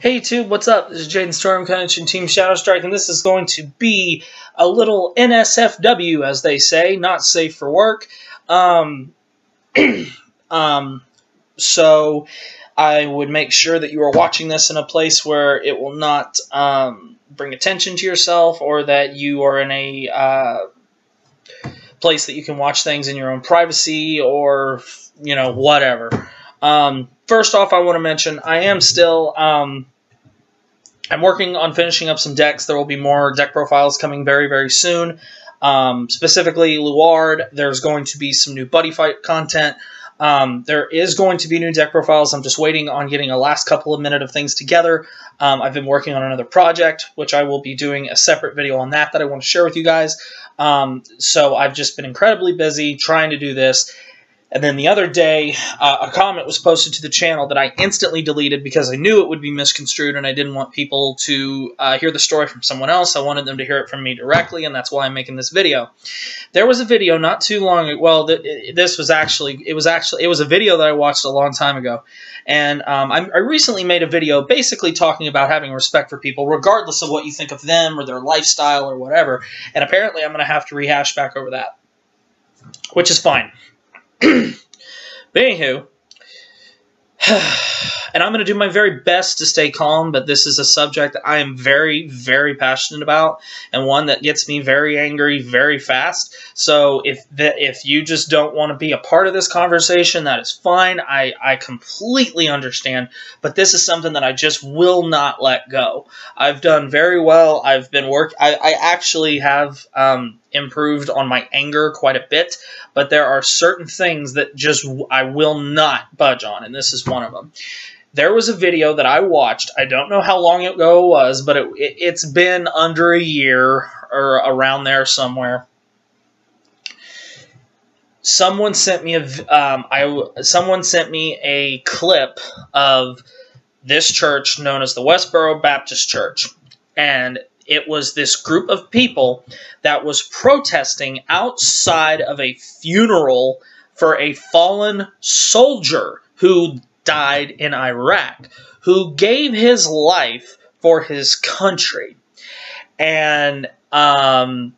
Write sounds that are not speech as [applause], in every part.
Hey YouTube, what's up? This is Jaden Storm Convention Team Shadow Strike, and this is going to be a little NSFW, as they say, not safe for work. Um, [clears throat] um, so I would make sure that you are watching this in a place where it will not um, bring attention to yourself, or that you are in a uh, place that you can watch things in your own privacy, or you know whatever. Um, first off, I want to mention I am still um, I'm working on finishing up some decks. There will be more deck profiles coming very very soon. Um, specifically, Luard. There's going to be some new buddy fight content. Um, there is going to be new deck profiles. I'm just waiting on getting a last couple of minute of things together. Um, I've been working on another project, which I will be doing a separate video on that that I want to share with you guys. Um, so I've just been incredibly busy trying to do this. And then the other day, uh, a comment was posted to the channel that I instantly deleted because I knew it would be misconstrued and I didn't want people to uh, hear the story from someone else. I wanted them to hear it from me directly, and that's why I'm making this video. There was a video not too long ago. Well, th this was actually it was actually it was a video that I watched a long time ago, and um, I, I recently made a video basically talking about having respect for people, regardless of what you think of them or their lifestyle or whatever. And apparently, I'm going to have to rehash back over that, which is fine. But anywho, [sighs] and I'm going to do my very best to stay calm, but this is a subject that I am very, very passionate about, and one that gets me very angry very fast. So if the, if you just don't want to be a part of this conversation, that is fine. I, I completely understand, but this is something that I just will not let go. I've done very well. I've been work. I, I actually have um, improved on my anger quite a bit, but there are certain things that just I will not budge on, and this is one of them there was a video that I watched. I don't know how long ago it was, but it, it, has been under a year or around there somewhere. Someone sent me a um, I someone sent me a clip of this church known as the Westboro Baptist Church, and it was this group of people that was protesting outside of a funeral for a fallen soldier who died in Iraq, who gave his life for his country. And um,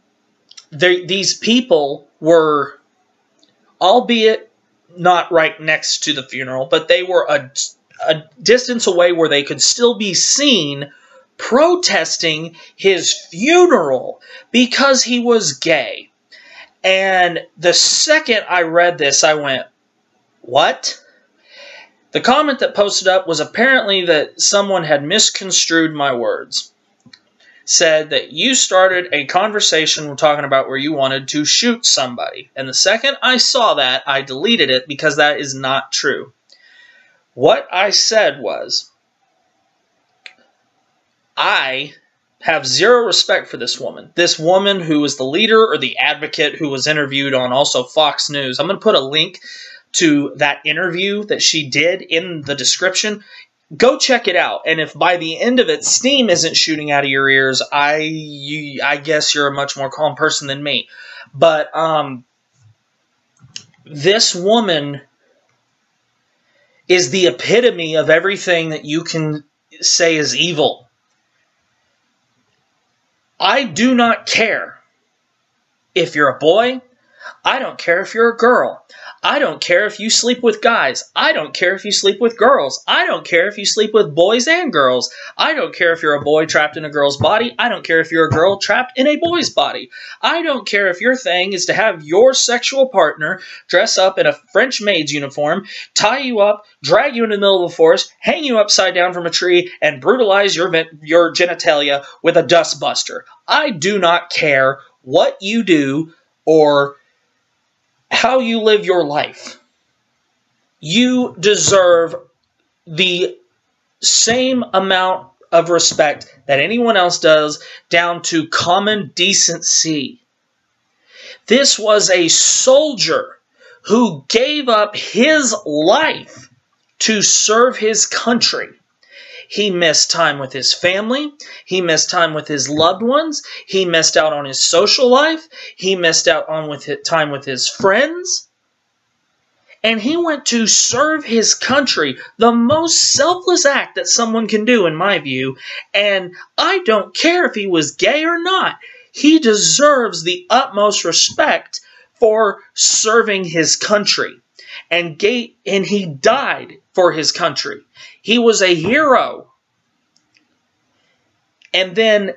these people were, albeit not right next to the funeral, but they were a, a distance away where they could still be seen protesting his funeral because he was gay. And the second I read this, I went, What? The comment that posted up was apparently that someone had misconstrued my words. Said that you started a conversation talking about where you wanted to shoot somebody. And the second I saw that, I deleted it because that is not true. What I said was, I have zero respect for this woman. This woman who was the leader or the advocate who was interviewed on also Fox News. I'm going to put a link to that interview that she did in the description, go check it out. And if by the end of it steam isn't shooting out of your ears, I you, I guess you're a much more calm person than me. But um, this woman is the epitome of everything that you can say is evil. I do not care if you're a boy. I don't care if you're a girl. I don't care if you sleep with guys. I don't care if you sleep with girls. I don't care if you sleep with boys and girls. I don't care if you're a boy trapped in a girl's body. I don't care if you're a girl trapped in a boy's body. I don't care if your thing is to have your sexual partner dress up in a French maid's uniform, tie you up, drag you into the middle of the forest, hang you upside down from a tree, and brutalize your, your genitalia with a dustbuster. I do not care what you do or how you live your life. You deserve the same amount of respect that anyone else does, down to common decency. This was a soldier who gave up his life to serve his country. He missed time with his family. He missed time with his loved ones. He missed out on his social life. He missed out on with time with his friends. and he went to serve his country, the most selfless act that someone can do, in my view. And I don't care if he was gay or not, he deserves the utmost respect for serving his country. And, gay, and he died for his country. He was a hero. And then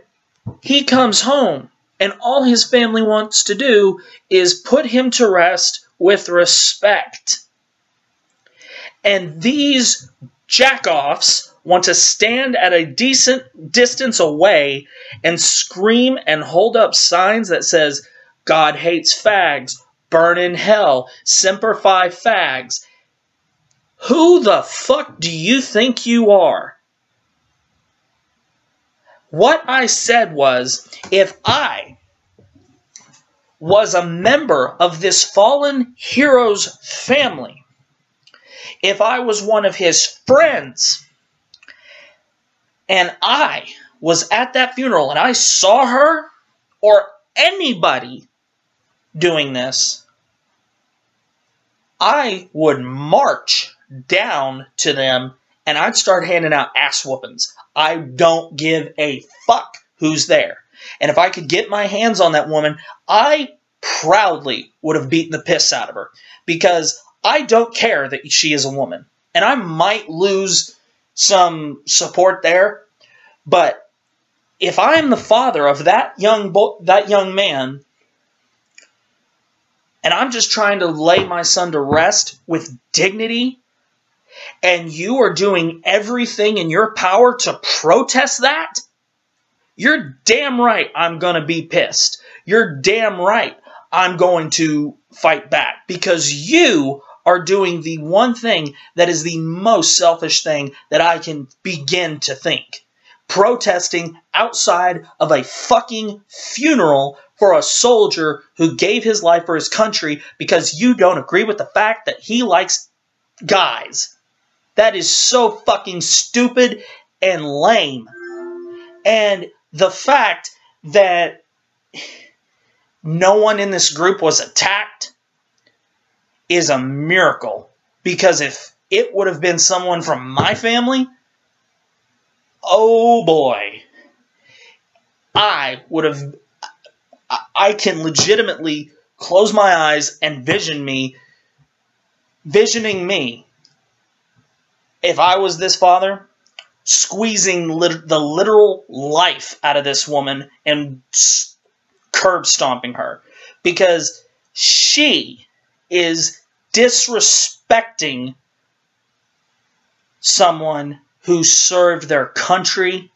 he comes home, and all his family wants to do is put him to rest with respect. And these jackoffs want to stand at a decent distance away and scream and hold up signs that says God hates fags, burn in hell, semper fags. Who the fuck do you think you are? What I said was if I was a member of this fallen hero's family, if I was one of his friends, and I was at that funeral and I saw her or anybody doing this, I would march down to them and I'd start handing out ass whoopings. I don't give a fuck who's there. And if I could get my hands on that woman, I proudly would have beaten the piss out of her because I don't care that she is a woman. And I might lose some support there, but if I am the father of that young bo- that young man and I'm just trying to lay my son to rest with dignity and you are doing everything in your power to protest that, you're damn right I'm going to be pissed. You're damn right I'm going to fight back because you are doing the one thing that is the most selfish thing that I can begin to think. Protesting outside of a fucking funeral for a soldier who gave his life for his country because you don't agree with the fact that he likes guys. That is so fucking stupid and lame. And the fact that no one in this group was attacked is a miracle. Because if it would have been someone from my family, oh boy, I would have. I can legitimately close my eyes and vision me, visioning me, if I was this father, squeezing lit- the literal life out of this woman and curb stomping her. Because she is disrespecting someone who served their country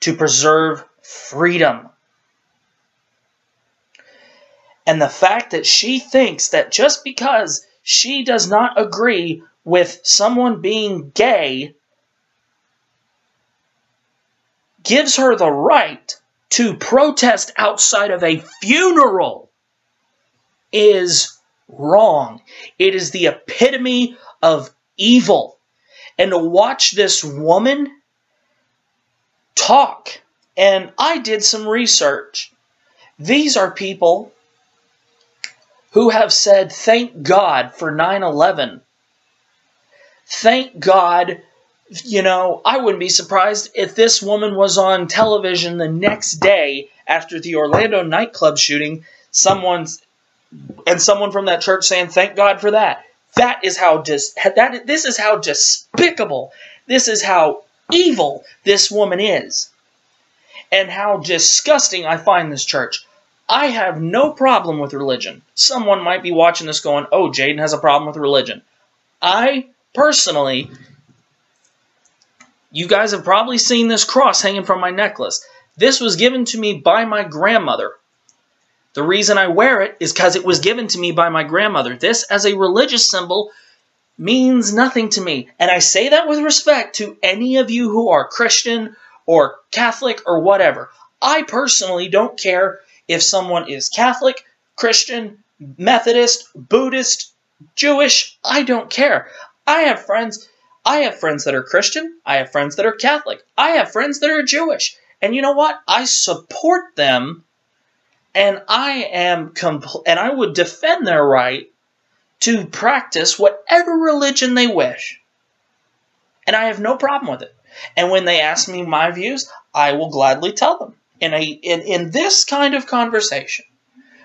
to preserve freedom. And the fact that she thinks that just because she does not agree with someone being gay gives her the right to protest outside of a funeral is wrong. It is the epitome of evil. And to watch this woman talk, and I did some research. These are people who have said, Thank God for 9 11. Thank God you know, I wouldn't be surprised if this woman was on television the next day after the Orlando nightclub shooting, someone's and someone from that church saying, "Thank God for that." That is how dis that this is how despicable, this is how evil this woman is, and how disgusting I find this church. I have no problem with religion. Someone might be watching this going, "Oh, Jaden has a problem with religion." I personally you guys have probably seen this cross hanging from my necklace. This was given to me by my grandmother. The reason I wear it is because it was given to me by my grandmother. This, as a religious symbol, means nothing to me. And I say that with respect to any of you who are Christian or Catholic or whatever. I personally don't care if someone is Catholic, Christian, Methodist, Buddhist, Jewish. I don't care. I have friends I have friends that are Christian. I have friends that are Catholic. I have friends that are Jewish. And you know what? I support them and I am compl- and I would defend their right to practice whatever religion they wish. And I have no problem with it. And when they ask me my views, I will gladly tell them. In, a, in, in this kind of conversation,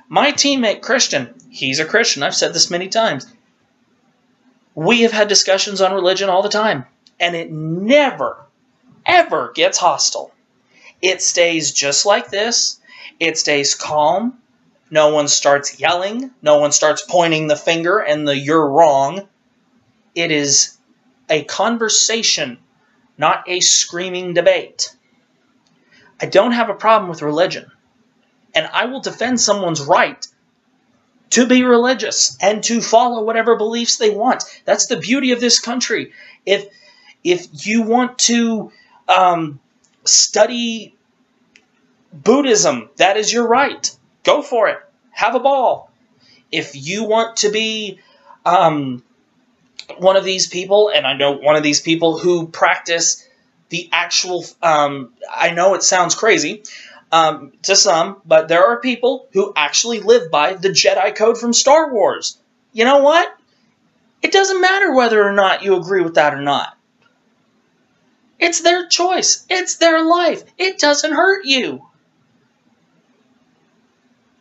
my teammate Christian, he's a Christian, I've said this many times. We have had discussions on religion all the time, and it never, ever gets hostile. It stays just like this. It stays calm. No one starts yelling. No one starts pointing the finger and the you're wrong. It is a conversation, not a screaming debate. I don't have a problem with religion. And I will defend someone's right to be religious and to follow whatever beliefs they want. That's the beauty of this country. If if you want to um, study Buddhism, that is your right. Go for it. Have a ball. If you want to be um, one of these people, and I know one of these people who practice the actual, um, I know it sounds crazy um, to some, but there are people who actually live by the Jedi Code from Star Wars. You know what? It doesn't matter whether or not you agree with that or not. It's their choice. It's their life. It doesn't hurt you.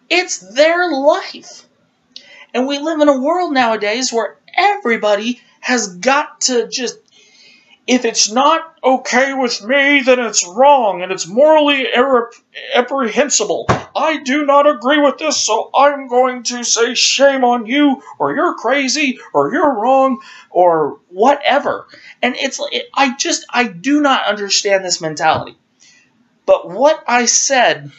It's their life. And we live in a world nowadays where everybody has got to just if it's not okay with me, then it's wrong and it's morally reprehensible. I do not agree with this, so I'm going to say shame on you, or you're crazy, or you're wrong, or whatever. And it's, it, I just, I do not understand this mentality. But what I said,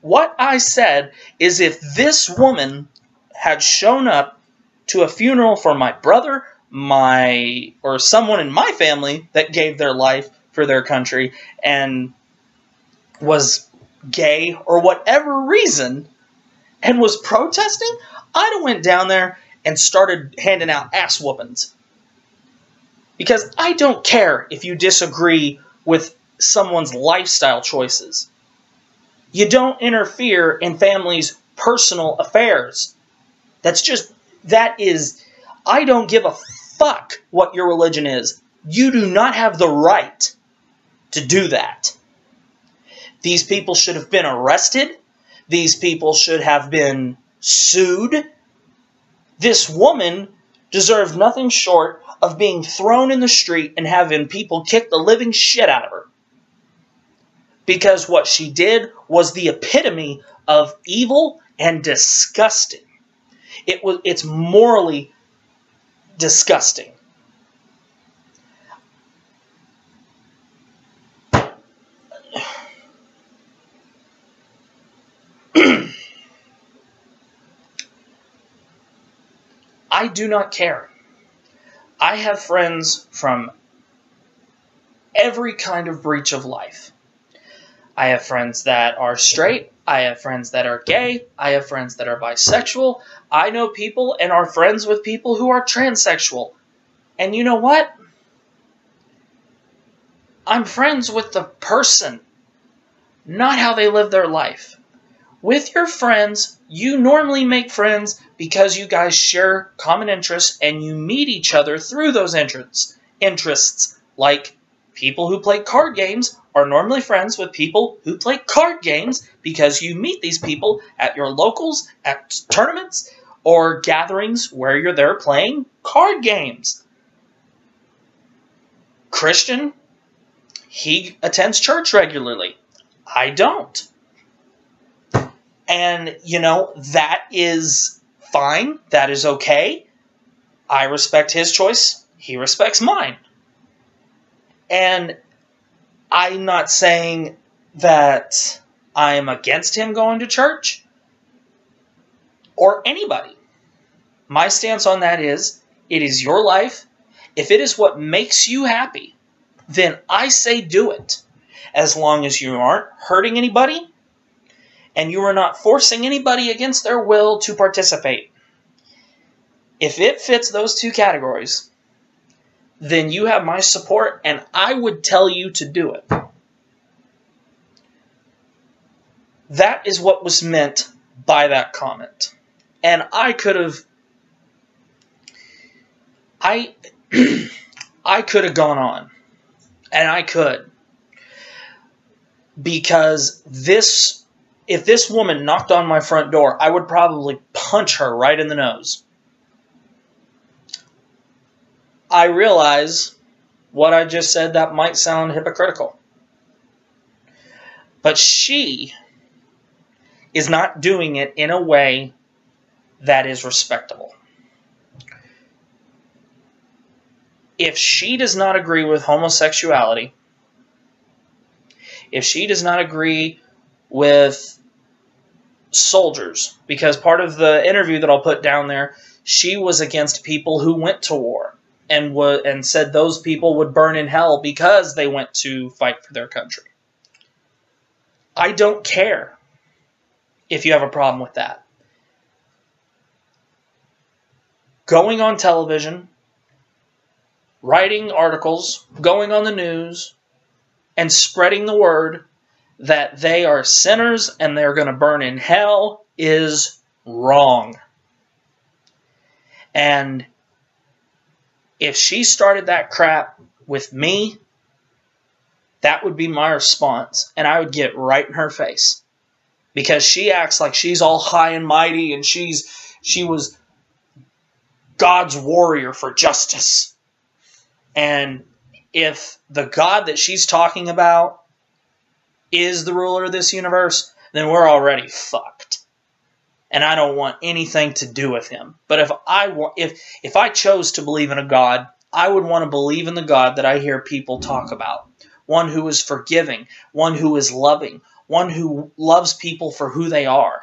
what I said is if this woman had shown up to a funeral for my brother my or someone in my family that gave their life for their country and was gay or whatever reason and was protesting, I'd have went down there and started handing out ass whoopings. Because I don't care if you disagree with someone's lifestyle choices. You don't interfere in families' personal affairs. That's just, that is, I don't give a fuck what your religion is. You do not have the right to do that. These people should have been arrested. These people should have been sued. This woman deserved nothing short of being thrown in the street and having people kick the living shit out of her. Because what she did was the epitome of evil and disgusting. It was it's morally disgusting. [clears throat] I do not care. I have friends from every kind of breach of life. I have friends that are straight. I have friends that are gay. I have friends that are bisexual. I know people and are friends with people who are transsexual. And you know what? I'm friends with the person, not how they live their life. With your friends, you normally make friends because you guys share common interests and you meet each other through those interests. Interests like people who play card games are normally friends with people who play card games because you meet these people at your locals, at tournaments, or gatherings where you're there playing card games. Christian, he attends church regularly. I don't. And, you know, that is fine. That is okay. I respect his choice. He respects mine. And I'm not saying that I'm against him going to church or anybody. My stance on that is it is your life. If it is what makes you happy, then I say do it. As long as you aren't hurting anybody and you are not forcing anybody against their will to participate. If it fits those two categories, then you have my support and I would tell you to do it. That is what was meant by that comment. And I could have I [clears throat] I could have gone on, and I could, because this if this woman knocked on my front door, I would probably punch her right in the nose. I realize what I just said that might sound hypocritical. But she is not doing it in a way that is respectable. If she does not agree with homosexuality, if she does not agree with soldiers, because part of the interview that I'll put down there, she was against people who went to war and w- and said those people would burn in hell because they went to fight for their country. I don't care if you have a problem with that. Going on television, writing articles, going on the news, and spreading the word that they are sinners and they're going to burn in hell is wrong. And if she started that crap with me, that would be my response. And I would get right in her face. Because she acts like she's all high and mighty and she's she was God's warrior for justice. And if the God that she's talking about is the ruler of this universe, then we're already fucked. And I don't want anything to do with him. But if I if if I chose to believe in a God, I would want to believe in the God that I hear people talk about. One who is forgiving, one who is loving, one who loves people for who they are.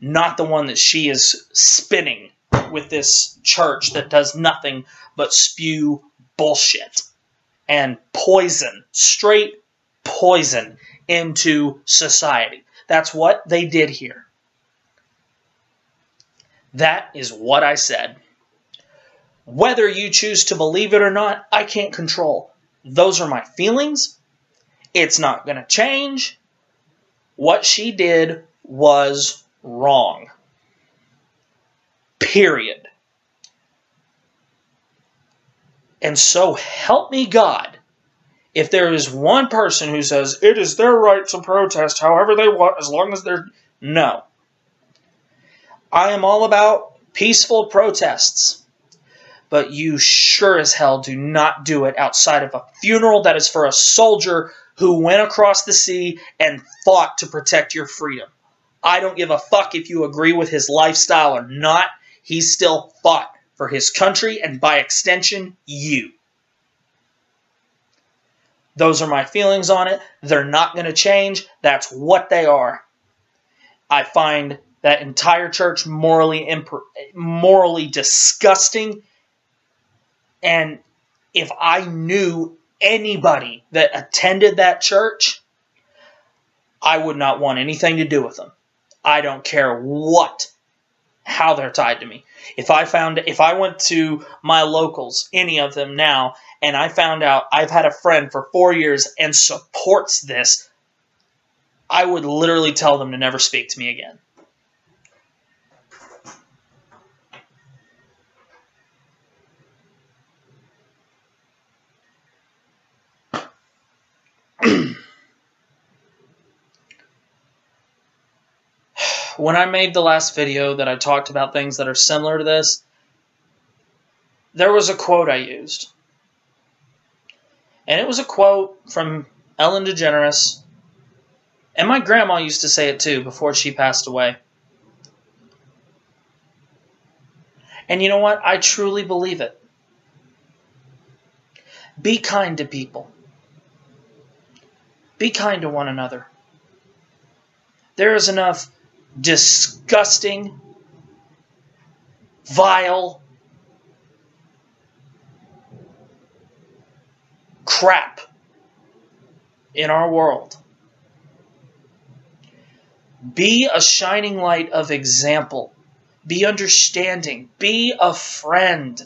Not the one that she is spinning with this church that does nothing but spew bullshit and poison, straight poison into society. That's what they did here. That is what I said. Whether you choose to believe it or not, I can't control. Those are my feelings. It's not going to change. What she did was wrong. Period. And so help me God, if there is one person who says it is their right to protest however they want, as long as they're. No. I am all about peaceful protests. But you sure as hell do not do it outside of a funeral that is for a soldier who went across the sea and fought to protect your freedom. I don't give a fuck if you agree with his lifestyle or not. He still fought for his country and by extension, you. Those are my feelings on it. They're not going to change. That's what they are. I find that entire church morally imp- morally disgusting. And if i knew anybody that attended that church i would not want anything to do with them. I don't care what how they're tied to me. If i found if i went to my locals any of them now and i found out i've had a friend for 4 years and supports this i would literally tell them to never speak to me again when I made the last video that I talked about things that are similar to this, there was a quote I used. And it was a quote from Ellen DeGeneres. And my grandma used to say it too before she passed away. And you know what? I truly believe it. Be kind to people. Be kind to one another. There is enough disgusting, vile crap in our world. Be a shining light of example. Be understanding. Be a friend.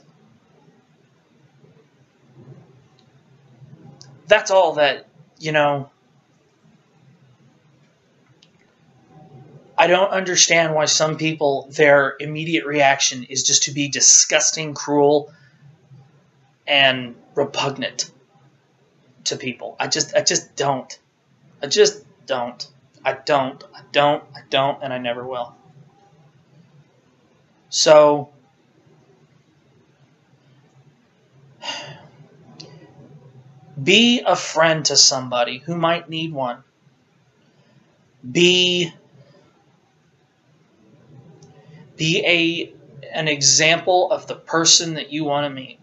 That's all that, you know, I don't understand why some people, their immediate reaction is just to be disgusting, cruel, and repugnant to people. I just I just don't. I just don't. I don't. I don't. I don't and I never will. So [sighs] be a friend to somebody who might need one. Be be a an example of the person that you want to meet.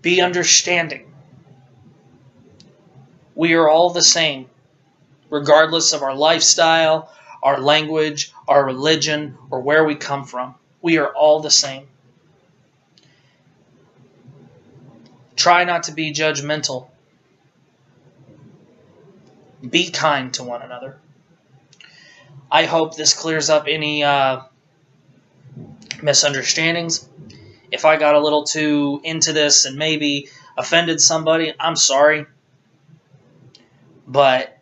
Be understanding. We are all the same, regardless of our lifestyle, our language, our religion, or where we come from. We are all the same. Try not to be judgmental. Be kind to one another. I hope this clears up any uh, misunderstandings. If I got a little too into this and maybe offended somebody, I'm sorry. But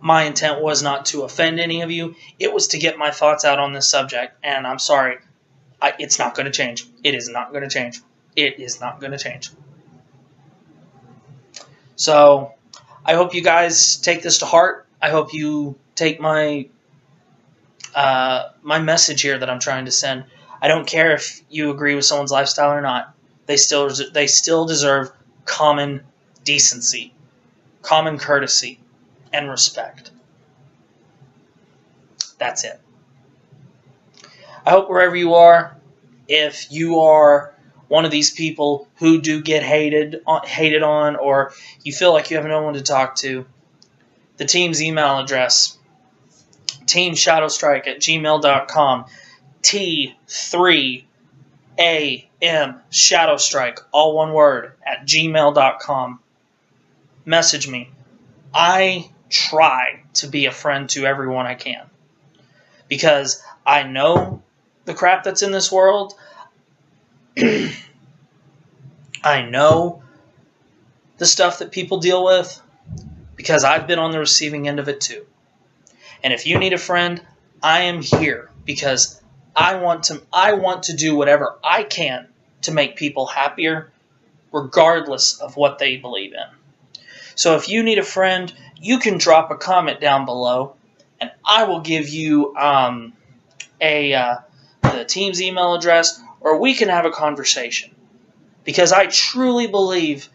my intent was not to offend any of you. It was to get my thoughts out on this subject, and I'm sorry. I, it's not going to change. It is not going to change. It is not going to change. So, I hope you guys take this to heart. I hope you take my uh, my message here that I'm trying to send. I don't care if you agree with someone's lifestyle or not. They still they still deserve common decency, common courtesy, and respect. That's it. I hope wherever you are, if you are one of these people who do get hated hated on or you feel like you have no one to talk to, the team's email address teamshadowstrike at gmail.com. T3AM Shadowstrike, all one word, at gmail.com. Message me. I try to be a friend to everyone I can. Because I know the crap that's in this world. [clears throat] I know the stuff that people deal with because I've been on the receiving end of it too. And if you need a friend, I am here because I want to I want to do whatever I can to make people happier regardless of what they believe in. So if you need a friend, you can drop a comment down below and I will give you um, a uh, the team's email address or we can have a conversation. Because I truly believe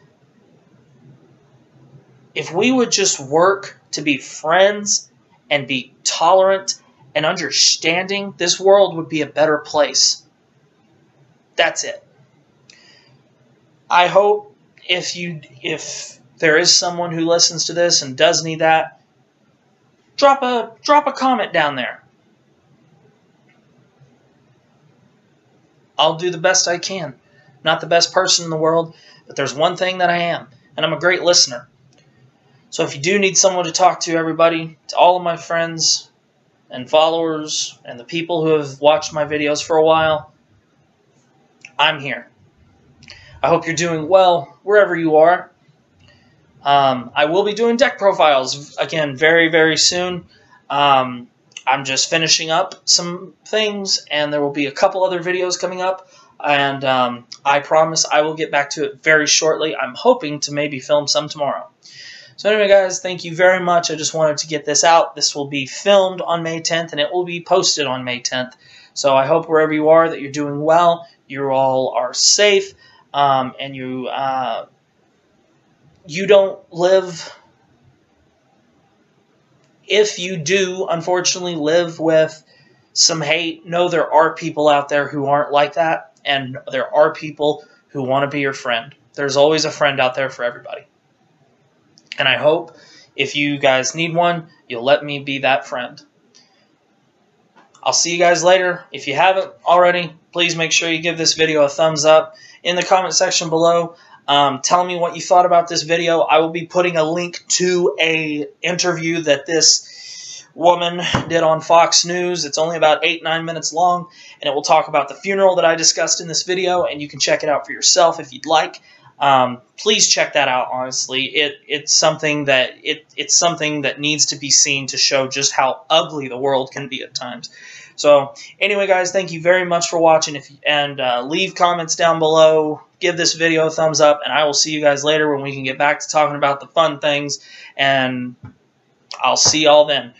if we would just work to be friends and be tolerant and understanding, this world would be a better place. That's it. I hope if you if there is someone who listens to this and does need that, drop a drop a comment down there. I'll do the best I can. Not the best person in the world, but there's one thing that I am, and I'm a great listener. So if you do need someone to talk to, everybody, to all of my friends and followers and the people who have watched my videos for a while, I'm here. I hope you're doing well wherever you are. Um, I will be doing deck profiles again very, very soon. Um, I'm just finishing up some things, and there will be a couple other videos coming up. And um, I promise I will get back to it very shortly. I'm hoping to maybe film some tomorrow. So anyway, guys, thank you very much. I just wanted to get this out. This will be filmed on May 10th, and it will be posted on May 10th. So I hope wherever you are that you're doing well, you all are safe, um, and you uh, you don't live. If you do, unfortunately, live with some hate, know there are people out there who aren't like that, and there are people who want to be your friend. There's always a friend out there for everybody. And I hope if you guys need one, you'll let me be that friend. I'll see you guys later. If you haven't already, please make sure you give this video a thumbs up. In the comment section below, um, tell me what you thought about this video. I will be putting a link to a interview that this woman did on Fox News. It's only about 8-9 minutes long, and it will talk about the funeral that I discussed in this video, and you can check it out for yourself if you'd like. Um, please check that out. Honestly, it it's something that it it's something that needs to be seen to show just how ugly the world can be at times. So anyway, guys, thank you very much for watching. If and uh, leave comments down below. Give this video a thumbs up, and I will see you guys later when we can get back to talking about the fun things. And I'll see y'all then.